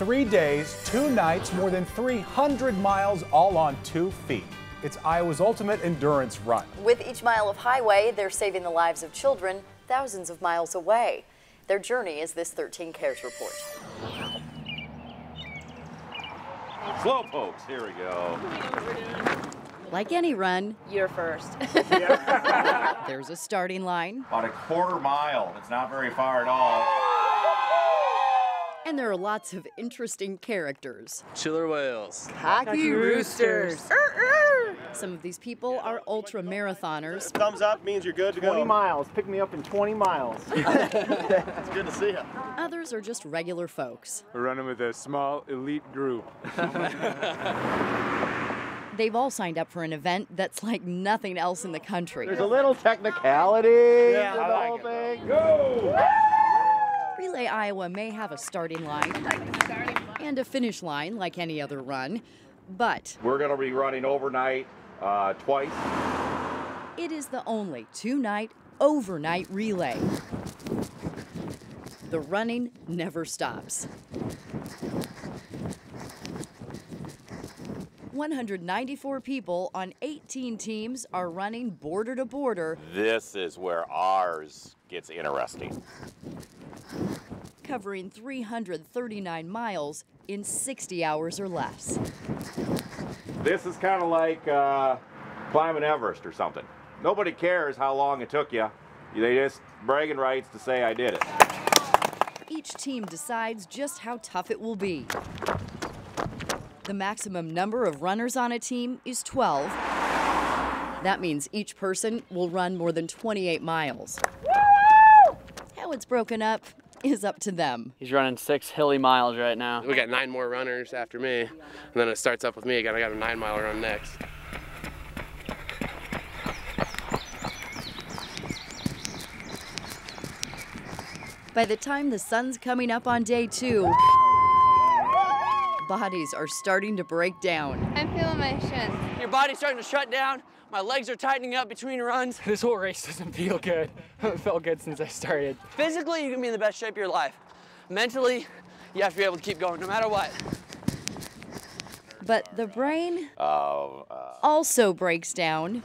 Three days, two nights, more than 300 miles, all on two feet. It's Iowa's ultimate endurance run. With each mile of highway, they're saving the lives of children thousands of miles away. Their journey is this 13 Cares report. Slow pokes, here we go. Like any run, You're first. there's a starting line, About a quarter mile. It's not very far at all. And there are lots of interesting characters. Chiller whales. Cocky roosters. Some of these people are ultra marathoners. Thumbs up means you're good to go. 20 miles. Pick me up in 20 miles. It's good to see you. Others are just regular folks. We're running with a small elite group. They've all signed up for an event that's like nothing else in the country. There's a little technicality Yeah, to I the like whole it. thing. Relay Iowa may have a starting line and a finish line like any other run, but We're going to be running overnight uh, twice. it is the only two night overnight relay. The running never stops. 194 people on 18 teams are running border to border, This is where ours gets interesting. Covering 339 miles in 60 hours or less. This is kind of like uh, climbing Everest or something. Nobody cares how long it took you. They just bragging rights to say I did it. Each team decides just how tough it will be. The maximum number of runners on a team is 12. That means each person will run more than 28 miles. How it's broken up is up to them. He's running six hilly miles right now. We got nine more runners after me, and then it starts up with me again. I got a nine mile run next. By the time the sun's coming up on day two, bodies are starting to break down. I'm feeling my shins. Your body's starting to shut down. My legs are tightening up between runs. This whole race doesn't feel good. It felt good since I started. Physically, you can be in the best shape of your life. Mentally, you have to be able to keep going no matter what. But the brain Uh, uh, also breaks down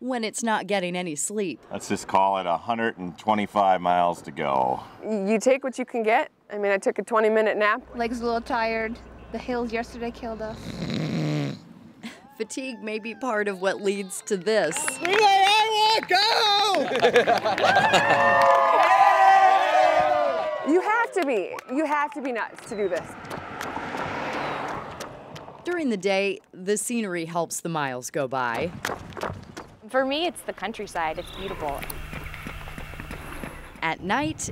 when it's not getting any sleep. let's just call it 125 miles to go. You take what you can get. I mean, I took a 20 minute nap. Legs a little tired. The hills yesterday killed us. Fatigue may be part of what leads to this. You have to be. You have to be nuts to do this. During the day, the scenery helps the miles go by. For me, it's the countryside. It's beautiful. At night,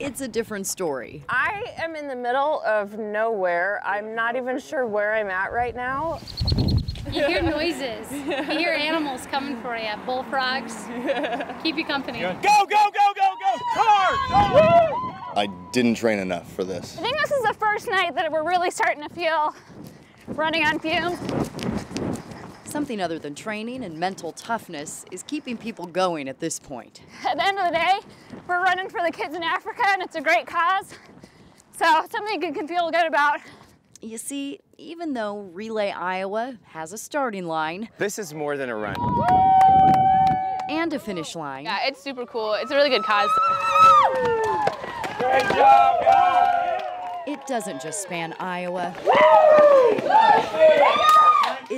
it's a different story. I am in the middle of nowhere. I'm not even sure where I'm at right now. You hear noises. You hear animals coming for you. Bullfrogs. Keep you company. Go, go, go, go, go! Car! I didn't train enough for this. I think this is the first night that we're really starting to feel running on fumes. Something other than training and mental toughness is keeping people going at this point. At the end of the day, we're running for the kids in Africa and it's a great cause. So something you can feel good about. You see, even though Relay Iowa has a starting line This is more than a run. and a finish line, Yeah, it's super cool. It's a really good cause. Great job, guys! it doesn't just span Iowa,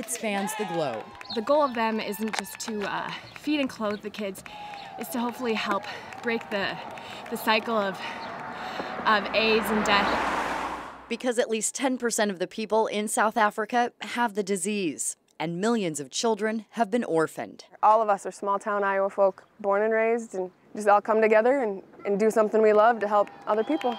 it spans the globe. The goal of them isn't just to uh, feed and clothe the kids, it's to hopefully help break the, the cycle of, of AIDS and death. Because at least 10% of the people in South Africa have the disease, and millions of children have been orphaned. All of us are small town Iowa folk, born and raised, and just all come together and, and do something we love to help other people.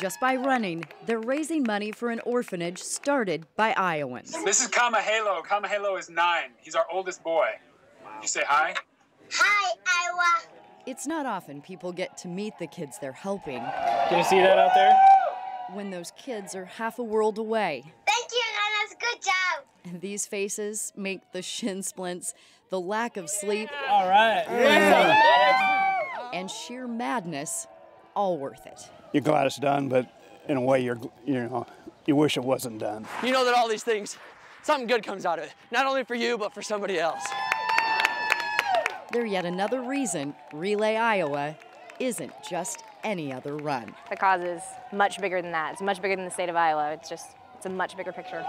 Just by running, they're raising money for an orphanage started by Iowans. This is Kamahalo. Kamahalo is nine. He's our oldest boy. You say hi? Hi, Iowa. It's not often people get to meet the kids they're helping Can you see that out there? when those kids are half a world away. Thank you, Nana's. Good job. And these faces make the shin splints, the lack of sleep, All right. and sheer madness all worth it. You're glad it's done, but in a way, you're you know you wish it wasn't done. You know that all these things, something good comes out of it. Not only for you, but for somebody else. They're yet another reason Relay Iowa isn't just any other run. The cause is much bigger than that. It's much bigger than the state of Iowa. It's just, it's a much bigger picture.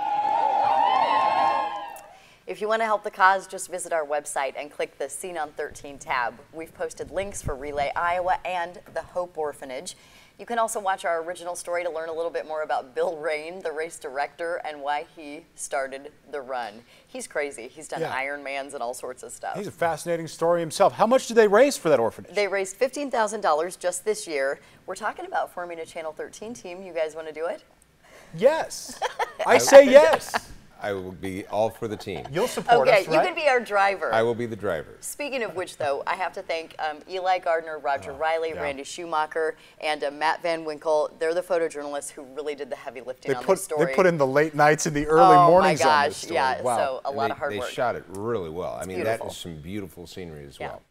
If you want to help the cause, just visit our website and click the Seen on 13 tab. We've posted links for Relay Iowa and the Hope Orphanage. You can also watch our original story to learn a little bit more about Bill Rain, the race director, and why he started the run. He's crazy. He's done Yeah. Ironmans and all sorts of stuff. He's a fascinating story himself. How much did they raise for that orphanage? They raised $15,000 just this year. We're talking about forming a Channel 13 team. You guys want to do it? Yes. I say yes. I will be all for the team. You'll support okay, us, you can be our driver. I will be the driver. Speaking of which, though, I have to thank um, Eli Gardner, Roger Riley, Oh, yeah. Randy Schumacher, and uh, Matt Van Winkle. They're the photojournalists who really did the heavy lifting They on put this story. they put in the late nights and the early Oh, my mornings on this story. yeah, Wow. so a And lot they, of hard they work. shot it really well. I mean, beautiful. that is some beautiful scenery as Yeah. well.